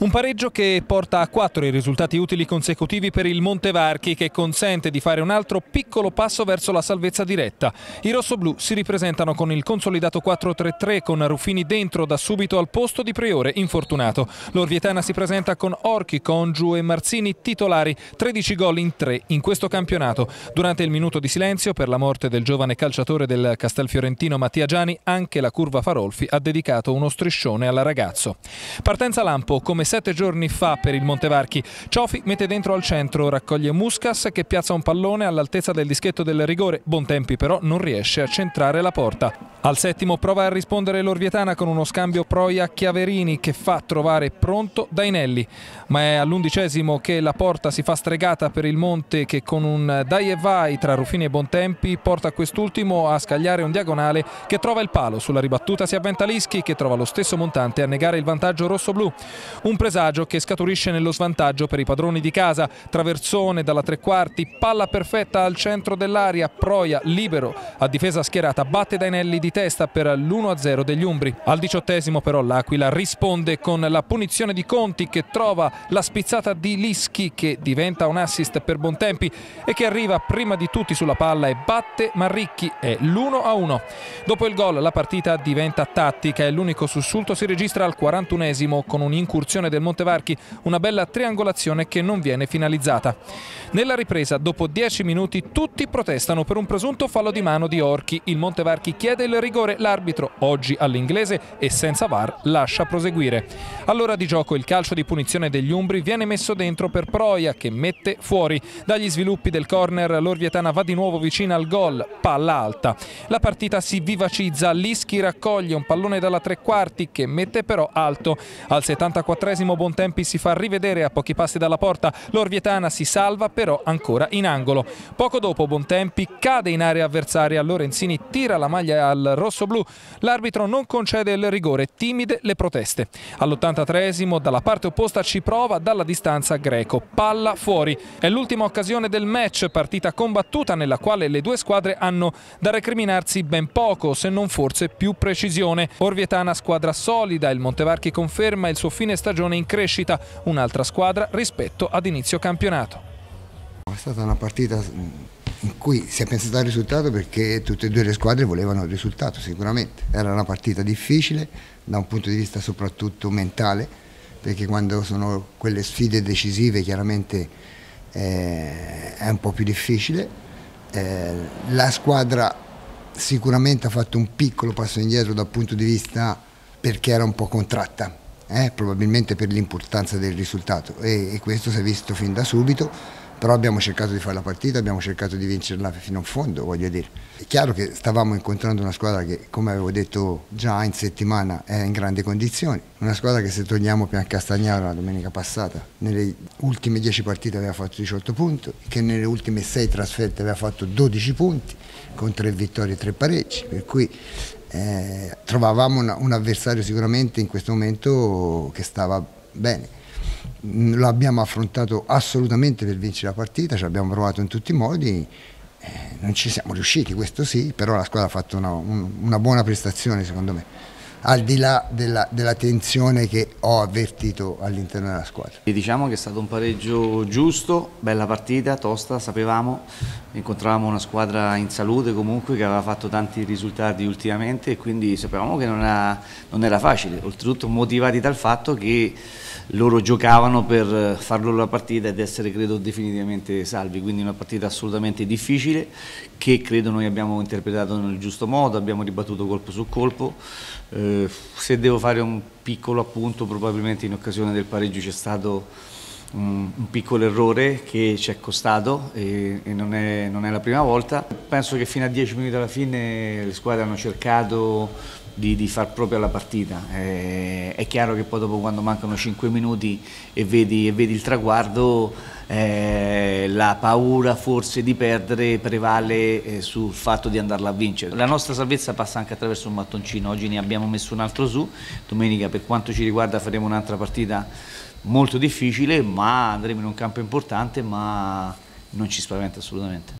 Un pareggio che porta a quattro i risultati utili consecutivi per il Montevarchi che consente di fare un altro piccolo passo verso la salvezza diretta. I rossoblù si ripresentano con il consolidato 4-3-3 con Ruffini dentro da subito al posto di Priore infortunato. L'Orvietana si presenta con Orchi, Congiu e Marzini titolari, 13 gol in 3 in questo campionato. Durante il minuto di silenzio per la morte del giovane calciatore del Castelfiorentino Mattia Giani, anche la curva Farolfi ha dedicato uno striscione al ragazzo. Partenza lampo come sette giorni fa per il Montevarchi. Ciofi mette dentro al centro, raccoglie Muscas che piazza un pallone all'altezza del dischetto del rigore. Bontempi però non riesce a centrare la porta. Al settimo prova a rispondere l'Orvietana con uno scambio Proia-Chiaverini che fa trovare pronto Dainelli. Ma è all'undicesimo che la porta si fa stregata per il Monte che con un dai e vai tra Ruffini e Bontempi porta quest'ultimo a scagliare un diagonale che trova il palo. Sulla ribattuta si avventa Lischi che trova lo stesso montante a negare il vantaggio rosso-blu. Un presagio che scaturisce nello svantaggio per i padroni di casa. Traversone dalla tre quarti, palla perfetta al centro dell'aria, Proia libero a difesa schierata, batte Dainelli di testa per l'1-0 degli Umbri. Al diciottesimo però l'Aquila risponde con la punizione di Conti che trova la spizzata di Lischi che diventa un assist per Bontempi e che arriva prima di tutti sulla palla e batte Marricchi. È l'1-1. Dopo il gol la partita diventa tattica e l'unico sussulto si registra al 41esimo con un'incursione del Montevarchi, una bella triangolazione che non viene finalizzata. Nella ripresa, dopo 10 minuti, tutti protestano per un presunto fallo di mano di Orchi. Il Montevarchi chiede il rigore, l'arbitro, oggi all'inglese e senza VAR, lascia proseguire. All'ora di gioco il calcio di punizione degli Umbri viene messo dentro per Proia che mette fuori. Dagli sviluppi del corner l'Orvietana va di nuovo vicina al gol, palla alta. La partita si vivacizza, Lischi raccoglie un pallone dalla tre quarti che mette però alto. Al 74esimo Bontempi si fa rivedere a pochi passi dalla porta, l'Orvietana si salva però ancora in angolo. Poco dopo Bontempi cade in area avversaria, Lorenzini tira la maglia al rosso-blu, l'arbitro non concede il rigore, timide le proteste. All'83esimo dalla parte opposta ci prova dalla distanza Greco, palla fuori. È l'ultima occasione del match, partita combattuta nella quale le due squadre hanno da recriminarsi ben poco, se non forse più precisione. Orvietana squadra solida, il Montevarchi conferma il suo fine stagione in crescita, un'altra squadra rispetto ad inizio campionato. È stata una partita in cui si è pensato al risultato perché tutte e due le squadre volevano il risultato sicuramente. Era una partita difficile da un punto di vista soprattutto mentale perché quando sono quelle sfide decisive chiaramente eh, è un po' più difficile. Eh, la squadra sicuramente ha fatto un piccolo passo indietro dal punto di vista perché era un po' contratta, eh, probabilmente per l'importanza del risultato e, e questo si è visto fin da subito però abbiamo cercato di fare la partita, abbiamo cercato di vincerla fino in fondo, voglio dire. È chiaro che stavamo incontrando una squadra che, come avevo detto già in settimana, è in grandi condizioni, una squadra che se togliamo Pian Castagnaro la domenica passata, nelle ultime 10 partite aveva fatto 18 punti, che nelle ultime 6 trasferte aveva fatto 12 punti, con 3 vittorie e 3 pareggi, per cui eh, trovavamo una, un avversario sicuramente in questo momento che stava bene lo abbiamo affrontato assolutamente per vincere la partita, ci abbiamo provato in tutti i modi, eh, non ci siamo riusciti, questo sì, però la squadra ha fatto una, un, una buona prestazione secondo me al di là della, della, tensione che ho avvertito all'interno della squadra. Diciamo che è stato un pareggio giusto, bella partita, tosta, sapevamo, incontravamo una squadra in salute comunque che aveva fatto tanti risultati ultimamente e quindi sapevamo che non era, non era facile, oltretutto motivati dal fatto che loro giocavano per far loro la partita ed essere credo definitivamente salvi, quindi una partita assolutamente difficile che credo noi abbiamo interpretato nel giusto modo, abbiamo ribattuto colpo su colpo. Eh, se devo fare un piccolo appunto, probabilmente in occasione del pareggio c'è stato un, un, piccolo errore che ci è costato e, e non, è, non, è, la prima volta. Penso che fino a 10 minuti alla fine le squadre hanno cercato di, di far proprio la partita. Eh, è chiaro che poi dopo quando mancano 5 minuti e vedi, e vedi il traguardo eh, la paura forse di perdere prevale eh, sul fatto di andarla a vincere. La nostra salvezza passa anche attraverso un mattoncino, oggi ne abbiamo messo un altro su, domenica per quanto ci riguarda faremo un'altra partita molto difficile ma andremo in un campo importante ma non ci spaventa assolutamente.